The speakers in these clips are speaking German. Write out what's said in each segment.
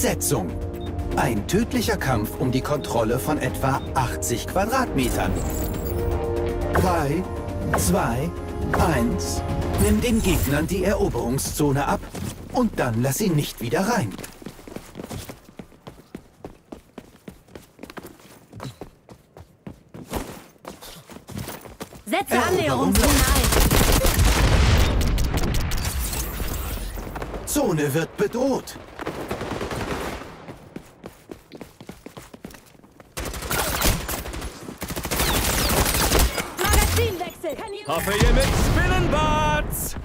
Besetzung. Ein tödlicher Kampf um die Kontrolle von etwa 80 Quadratmetern. 3, 2, 1. Nimm den Gegnern die Eroberungszone ab und dann lass sie nicht wieder rein. Setze Annäherungszone ein. Zone wird bedroht. Hoffe ihr mit Spinnenbots!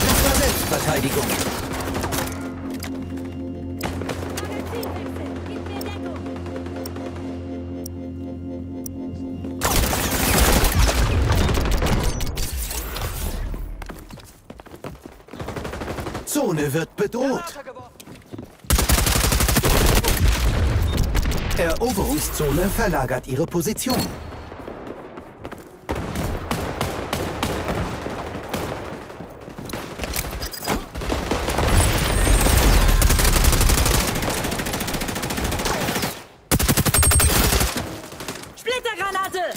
Das war Selbstverteidigung. Zone wird bedroht. Eroberungszone verlagert ihre Position. Splittergranate.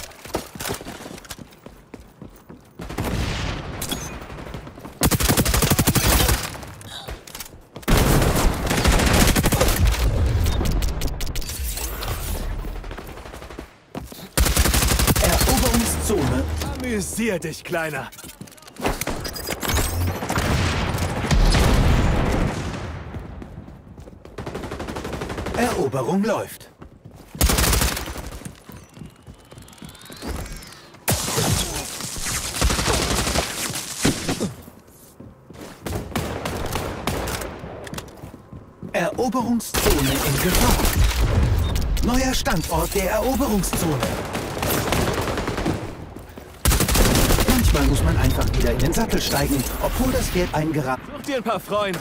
Eroberungszone Amüsier dich, Kleiner. Eroberung läuft. Eroberungszone in Gefahr. Neuer Standort der Eroberungszone. Manchmal muss man einfach wieder in den Sattel steigen, obwohl das Pferd eingeraten Such dir ein paar Freunde.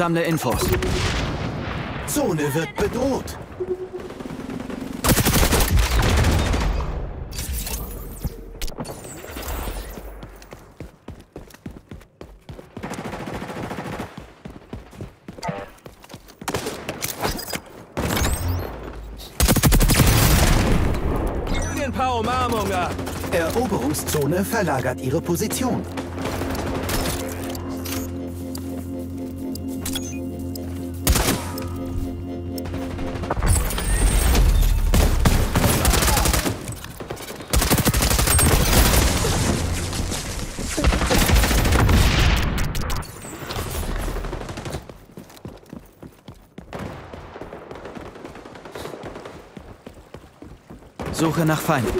Sammle Infos. Zone wird bedroht. Eroberungszone verlagert ihre Position. Suche nach Feinden.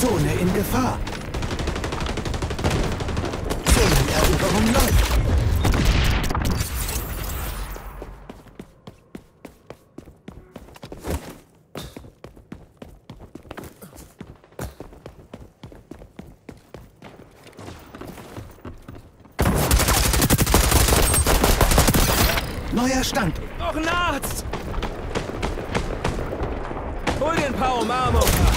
Zone in Gefahr. Zoneneroberung läuft. Neuer Stand. Noch ein Arzt! Hol Umarmungen ab.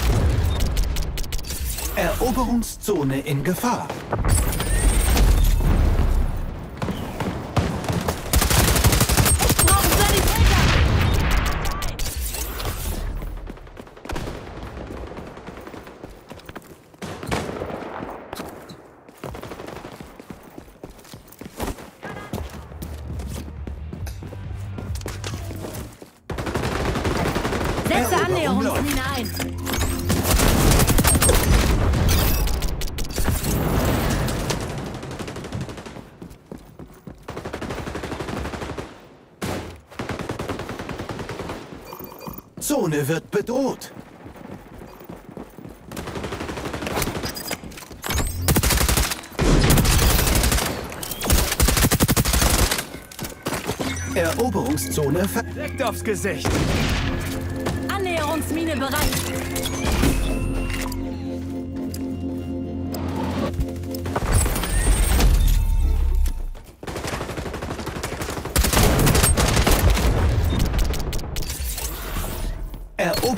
Eroberungszone in Gefahr. Zone wird bedroht. Eroberungszone ver... verdeckt aufs Gesicht. Annäherungsmine bereit.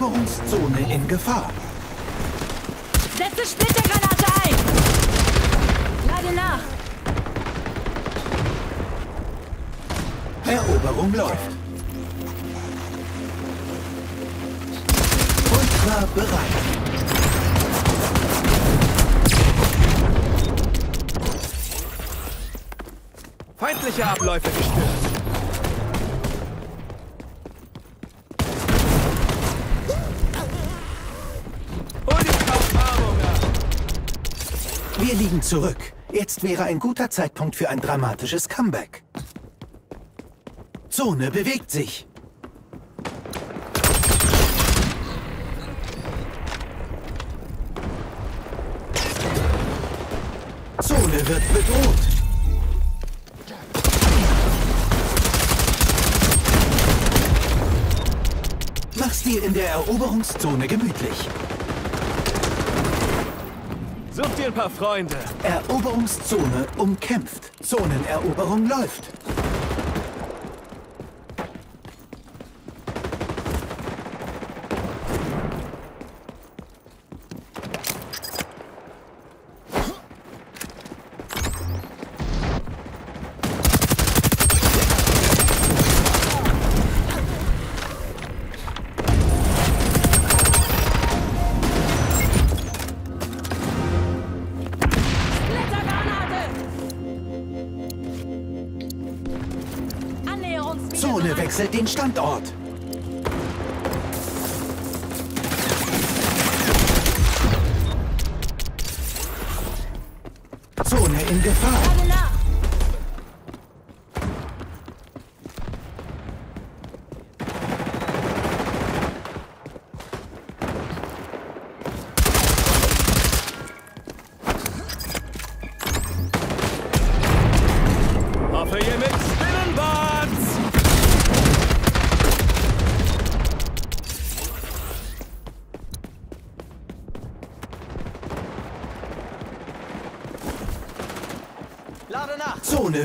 Eroberungszone in Gefahr. Setze Splittergranate ein. Lade nach. Eroberung läuft. Ultra bereit. Feindliche Abläufe gestört. Wir liegen zurück. Jetzt wäre ein guter Zeitpunkt für ein dramatisches Comeback. Zone bewegt sich. Zone wird bedroht. Mach's dir in der Eroberungszone gemütlich. Such dir ein paar Freunde. Eroberungszone umkämpft. Zoneneroberung läuft. Zone wechselt den Standort. Zone in Gefahr. Ihr mit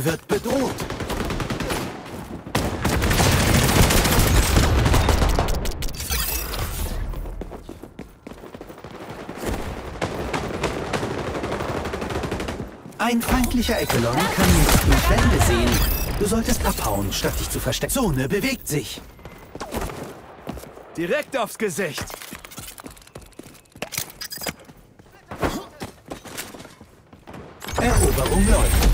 wird bedroht. Ein feindlicher Echelon kann nicht durch Wände sehen. Du solltest abhauen, statt dich zu verstecken. Zone bewegt sich. Direkt aufs Gesicht. Eroberung läuft.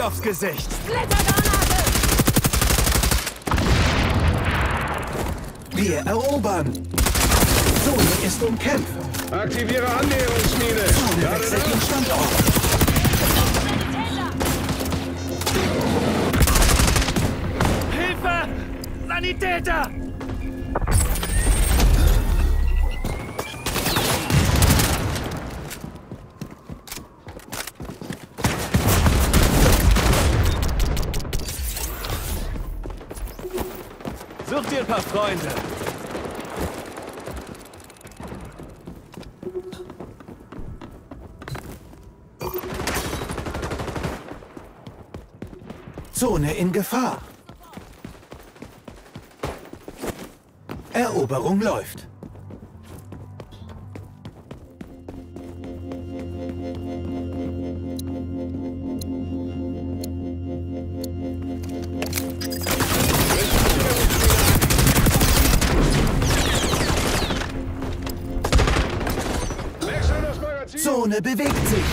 Direkt aufs Gesicht. Splittergranate. Wir erobern. Zone ist umkämpft. Aktiviere Annäherungsmine. Zone wechselt den Standort. Hilfe! Sanitäter! Such dir ein paar Freunde. Zone in Gefahr. Eroberung läuft. Zone bewegt sich.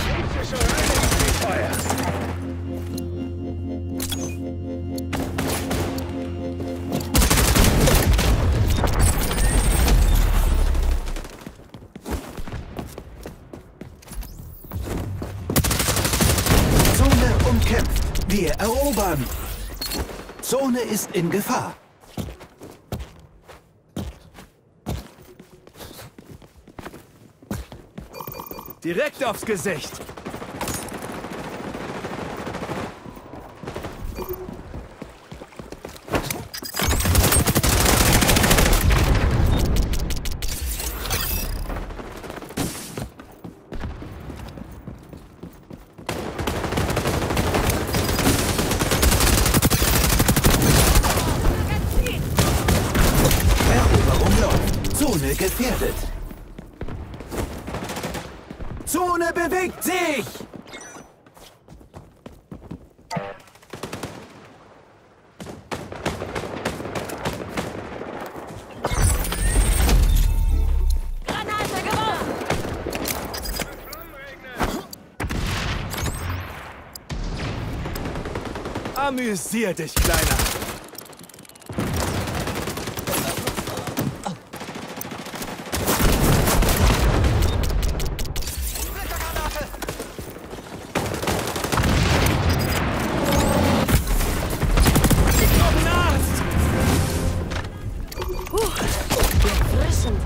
Zone umkämpft. Wir erobern. Zone ist in Gefahr. Direkt aufs Gesicht. Gefährdet. Amüsier dich, Kleiner. Splittergranate! Nast! Erfrischend.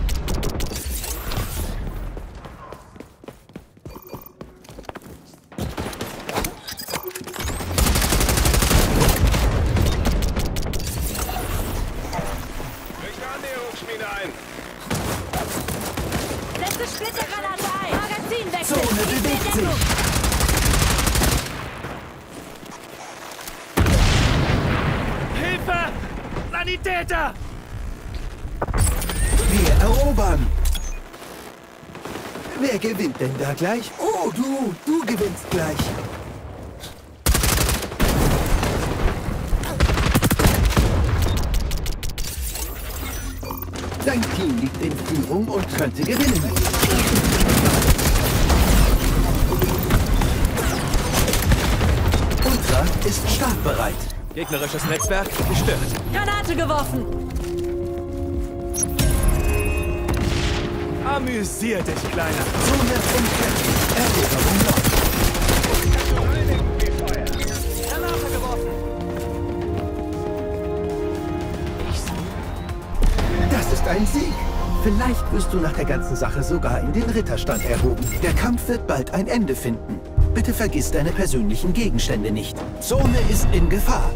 Richte Annäherungsmine ein. Setze Splittergranate ein! Magazin wechseln! Zone Ich bin bewegt in sich. Deckung. Hilfe! Sanitäter! Wir erobern. Wer gewinnt denn da gleich? Oh, du, du gewinnst gleich. Dein Team liegt in Führung und könnte gewinnen. Ultra ist startbereit. Gegnerisches Netzwerk gestört. Granate geworfen! Amüsier dich, Kleiner. Zone. Eroberung läuft. Granate geworfen! Das ist ein Sieg. Vielleicht wirst du nach der ganzen Sache sogar in den Ritterstand erhoben. Der Kampf wird bald ein Ende finden. Bitte vergiss deine persönlichen Gegenstände nicht. Zone ist in Gefahr.